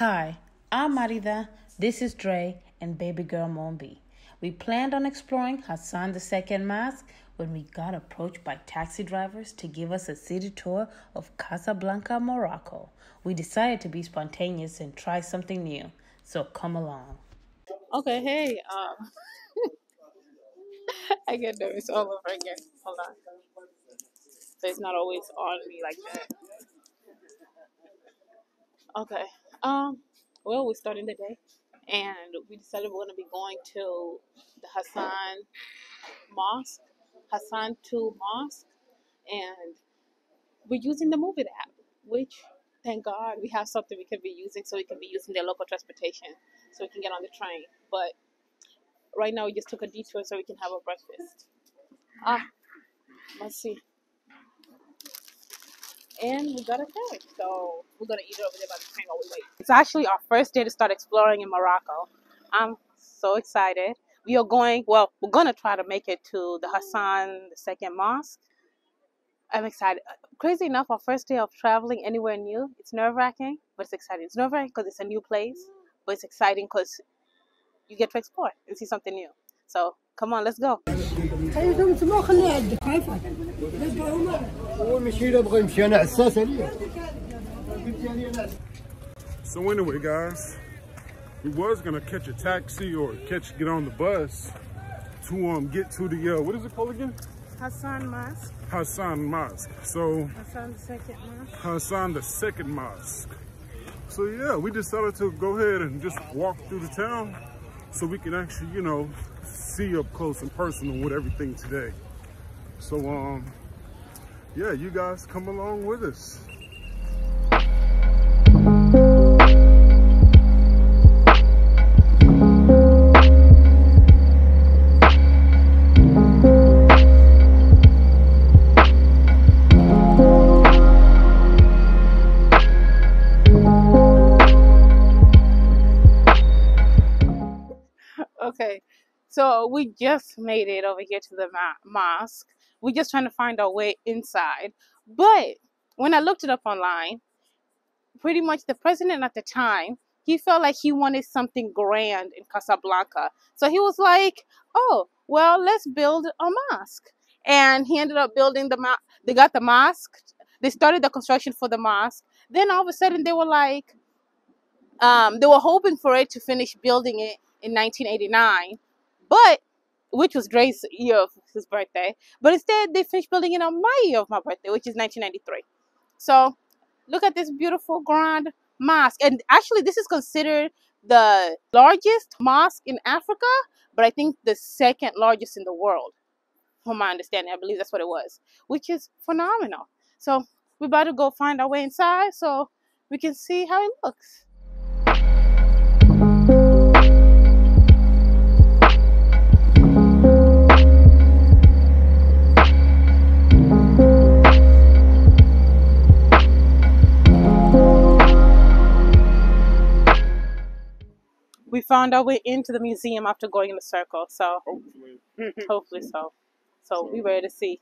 Hi, I'm Mariitha. This is Dre and baby girl Mombi. We planned on exploring Hassan II Mosque when we got approached by taxi drivers to give us a city tour of Casablanca, Morocco. We decided to be spontaneous and try something new, so come along. Okay, hey, um, I get nervous all over again. Hold on. So it's not always on me like that. Okay. Um, well, we're starting the day, and we decided we're going to be going to the Hassan Mosque, Hassan 2 Mosque, and we're using the Moovit app, which, thank God, we have something we can be using so we can be using their local transportation so we can get on the train. But right now, we just took a detour so we can have a breakfast. Ah, let's see. And we got a tag, so we're gonna eat it over there by the train while we wait. It's actually our first day to start exploring in Morocco. I'm so excited. We are going, well, we're gonna try to make it to the Hassan II Mosque. I'm excited. Crazy enough, our first day of traveling anywhere new, it's nerve wracking, but it's exciting. It's nerve wracking because it's a new place, but it's exciting because you get to explore and see something new. So Come on, let's go. So anyway, guys, we was gonna catch a taxi or catch get on the bus to um get to the uh, what is it called again? Hassan Mosque. Hassan Mosque. So Hassan the second mosque. Hassan the second mosque. So yeah, we decided to go ahead and just walk through the town so we can actually, you know, see up close and personal with everything today. So um yeah, you guys come along with us. So we just made it over here to the mosque. We're just trying to find our way inside. But when I looked it up online, pretty much the president at the time, he felt like he wanted something grand in Casablanca. So he was like, oh, well, let's build a mosque. And he ended up building the mosque. They got the mosque. They started the construction for the mosque. Then all of a sudden they were like, um, they were hoping for it to finish building it in 1989, but which was Dre's year of his birthday. But instead, they finished building it on my year of my birthday, which is 1993. So look at this beautiful grand mosque, and actually, this is considered the largest mosque in Africa, but I think the second largest in the world, from my understanding. I believe that's what it was, which is phenomenal. So we're about to go find our way inside so we can see how it looks. Found our way into the museum after going in a circle, so Hopefully. hopefully so. So we ready to see.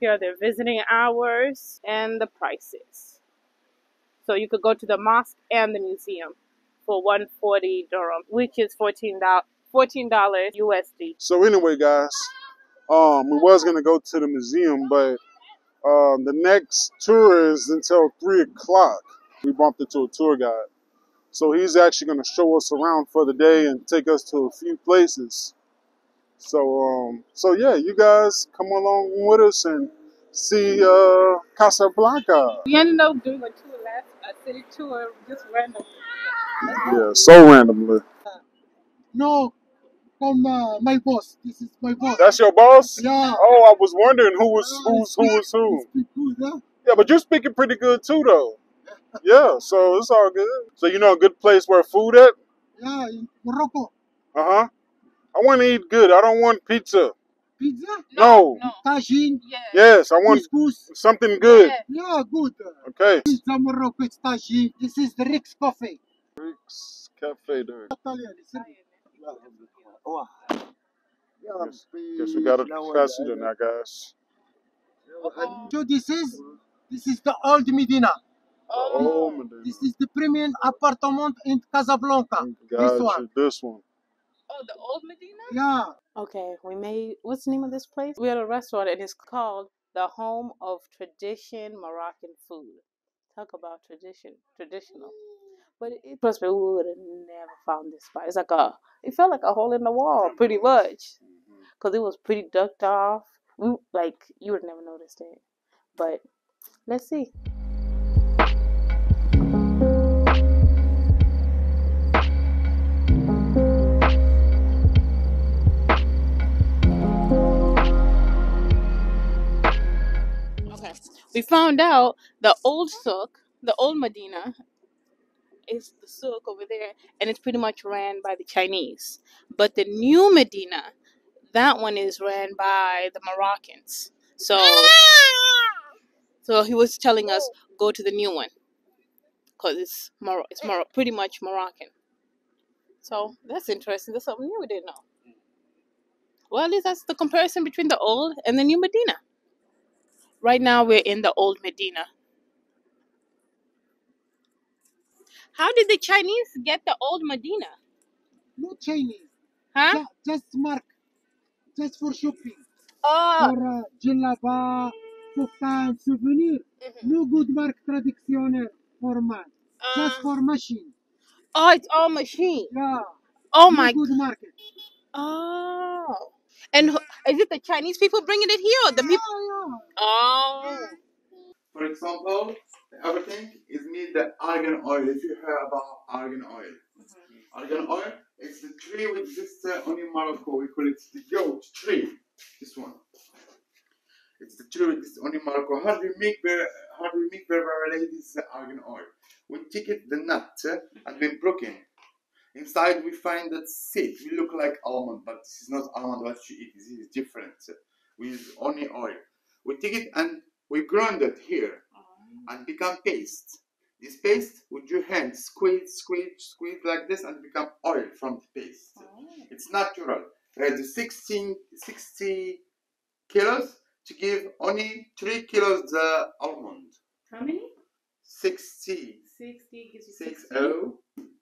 Here are their visiting hours and the prices. So you could go to the mosque and the museum for 140 dirham, which is 14 dollars $14 USD. So anyway, guys, um, we was gonna go to the museum, but um, the next tour is until three o'clock. We bumped into a tour guide, so he's actually gonna show us around for the day and take us to a few places. So um, so yeah, you guys come along with us and see uh, Casablanca. We ended up doing a tour last, a city tour just randomly. Yeah, so randomly. No, from uh, my boss. This is my boss. That's your boss? yeah. Oh, I was wondering who was who's who was who. speak good. Yeah, but you're speaking pretty good too, though. Yeah, so it's all good. So you know a good place where food at? Yeah, in Morocco. Uh huh. I want to eat good. I don't want pizza. Pizza, No. no. tagine, Yeah. Yes, I want couscous. something good. Yeah. Yeah, good. Okay. Pizza Morocco, it's tagine. This is the Rick's Coffee. Rick's Cafe there. Italian, it's Guess, guess we got a passenger now, guys. So this is this is the old Medina. Oh, oh Medina. This is the premium apartment in Casablanca. Gotcha. one. This one. Oh, the old Medina? Yeah. Okay, we made what's the name of this place? We had a restaurant and it's called the Home of Tradition Moroccan Food. Talk about tradition, traditional. But it, it trust me, we would have never found this spot. It's like a, it felt like a hole in the wall, mm-hmm. pretty much, mm-hmm. because it was pretty ducked off. We like you would have never noticed it. But let's see. We found out the old souk, the old Medina, is the souk over there, and it's pretty much ran by the Chinese. But the new Medina, that one is ran by the Moroccans. So, so he was telling us go to the new one because it's Mor- it's Mor- pretty much Moroccan. So that's interesting. That's something new we didn't know. Well, at least that's the comparison between the old and the new Medina. Right now, we're in the old Medina. How did the Chinese get the old Medina? No Chinese. Huh? Ju- Just mark. Just for shopping. Oh, For uh, djellaba, kuftan, souvenir. No good mark traditional for man. Just uh, for machine. oh, it's all machine. Yeah. Oh No my. good market. Oh, and who- is it the Chinese people bringing it here or the Yeah, people? yeah. Oh, For example, everything is made the argan oil. If you heard about argan oil, argan oil is the tree which exists uh, only in Morocco. We call it the goat tree. This one. It's the tree which exists only in Morocco. How do we make the how do we make Berbera ladies argan oil? We take it the nut uh, and we broken. Inside we find that seed. We look like almond, but this is not almond what you eat. This is different. with only oil. We take it and we grind it here and become paste. This paste with your hand squeeze, squeeze, squeeze like this and become oil from the paste. It's natural. Uh, the 16, 60 kilos to give only 3 kilos the almond. how many? 60, Sixty gives you 60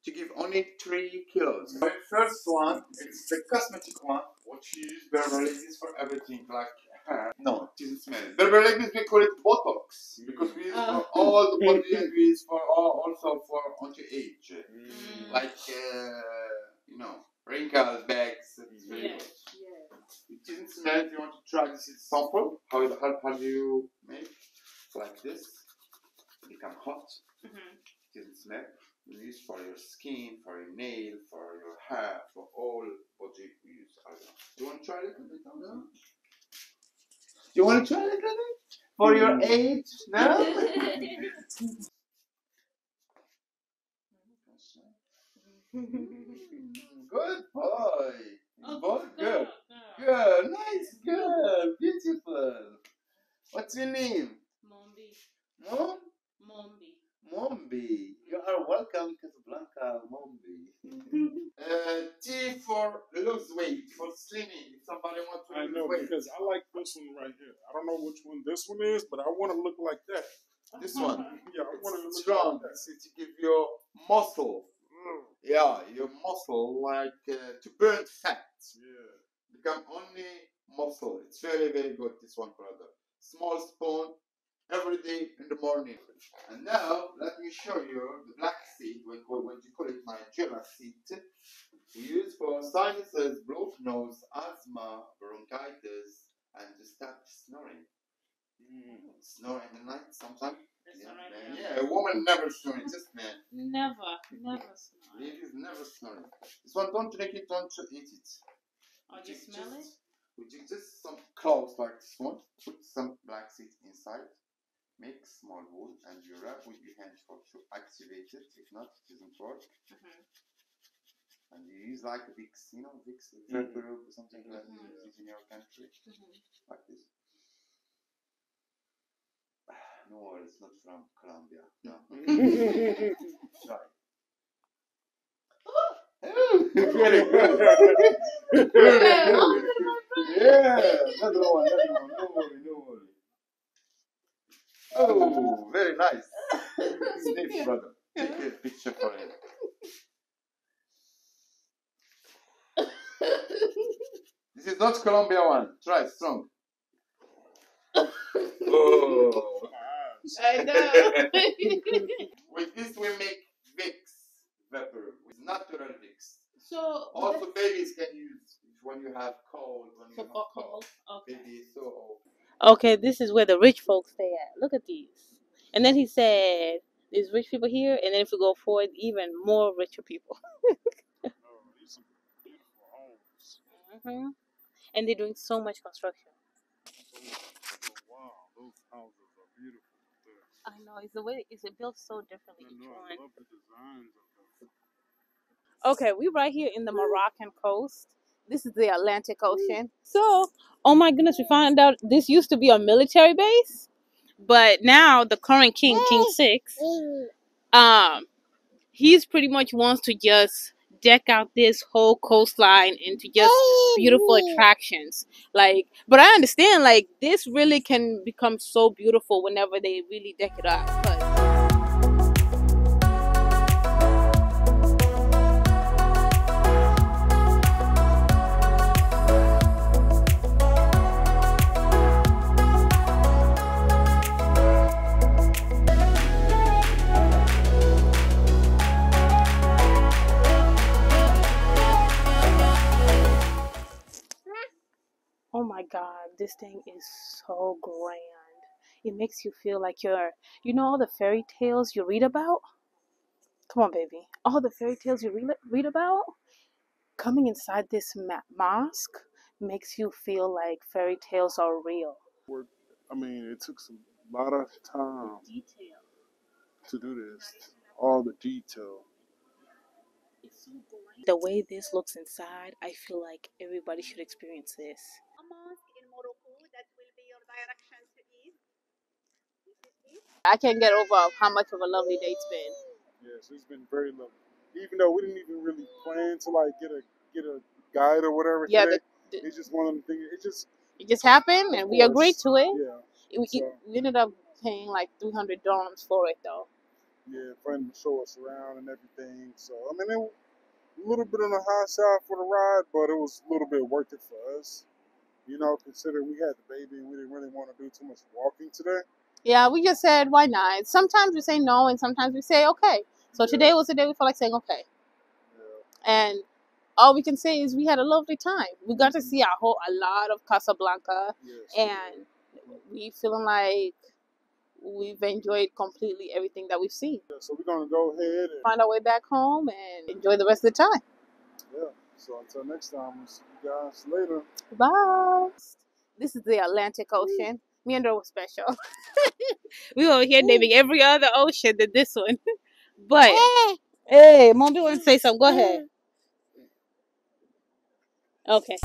to give only 3 kilos. The first one is the cosmetic one, which you use Berber ladies for everything like hair. No, it doesn't smell. Berber ladies we call it Botox because we use Oh. for all the body and we use for all, also for anti-age. Mm. Like, uh, you know, wrinkles, bags, it's very Yeah. good. It doesn't smell. If you want to try this is sample, how, it- how, how do you make? Like this. Become hot. Mm-hmm. It doesn't smell. You use for your skin, for your nail, for your hair, for all body we use. argan. Do you want to try it? No? Do you want to try it, Lenny? For your mm. age? No? Good boy. Oh, Both good. Good. Nice. girl. Beautiful. What's your name? Mombi. Mom? Mombi. Mombi. You are welcome, Casablanca, Mombi. uh, T for lose weight, for slimming. If somebody wants to I lose know weight. because I like this one right here. I don't know which one this one is, but I want to look like that. This one. Yeah, I want to look strong. like that. This to give your muscle. Mm, Yeah, your muscle, like uh, to burn fat. yeah. become only muscle. It's very, very good, this one, brother. Small spoon every day in the morning. And now, let me show you the black seed, we call, what you call it my Nigella seed. We use for sinuses, blocked nose, asthma, bronchitis, and to stop snoring. Mm, snore in the night sometimes. Yeah, man. yeah, a woman never snoring, just man. Never, never smell. Ladies never snoring. This one, don't drink it, don't eat it. Oh, you Just- smell it? just- We just some cloves like this one, put some black seed inside, make small hole, and you rub with your hand for to activate it. If not, it doesn't work. Mm-hmm. And you use like a big, you know, big mm-hmm. Velcro or something like that mm-hmm. you use in your country, like this. No, it's not from Colombia. No. Try. Very good. Yeah, another one, another one. No worry. Oh, very nice. Sniff, brother. Take a picture for him. This is not Colombia one. Try strong. Oh. I know. With this we make Vicks vapor with natural Vicks. so Also babies can use when you have cold, when you So have cold. cold, okay. Baby is so old. Okay, this is where the rich folks stay at. Look at these. And then he said, "There's rich people here," and then if we go forward, even more richer people. Oh, these some beautiful homes. hmm And they're doing so much construction. Oh, wow, those houses are beautiful. there. I know it's the way it's built so differently. I Each know, one. Love the designs of. Okay, we're right here in the Moroccan coast. This is the Atlantic Ocean. So, oh my goodness, we found out this used to be a military base, but now the current king, King Six, um, he's pretty much wants to just deck out this whole coastline into just beautiful attractions. Like, but I understand, like, this really can become so beautiful whenever they really deck it up. It makes you feel like you're, you know, all the fairy tales you read about? Come on, baby. All the fairy tales you read, read about? Coming inside this ma- mosque makes you feel like fairy tales are real. I mean, it took some lot of time Detail. to do this. All the detail. The way this looks inside, I feel like everybody should experience this. a mosque in Morocco that will be your direction to east. This is it. I can't get over how much of a lovely day it's been. Yes, it's been very lovely. Even though we didn't even really plan to like get a get a guide or whatever Yeah, today, the, the, it's just one of them things. It just, it just happened and we agreed to it. yeah, We, so we ended up paying like 300 dollars for it though. yeah, for him to show us around and everything. So I mean, it, a little bit on the high side for the ride, but it was a little bit worth it for us. You know, considering we had the baby and we didn't really want to do too much walking today. Yeah, we just said why not. Sometimes we say no and sometimes we say okay. So Yeah, today was the day we felt like saying okay. yeah, And all we can say is we had a lovely time. We got to hmm see a whole a lot of Casablanca yes, and we feeling like we've enjoyed completely everything that we've seen. Yeah, so we're gonna go ahead and Find our way back home and enjoy the rest of the time. yeah. So until next time, we'll see you guys later. Bye. This is the Atlantic Ocean. Me and her was special. we were here naming every other ocean than this one. But eh. hey, Mombi want to say something. Go ahead. Okay.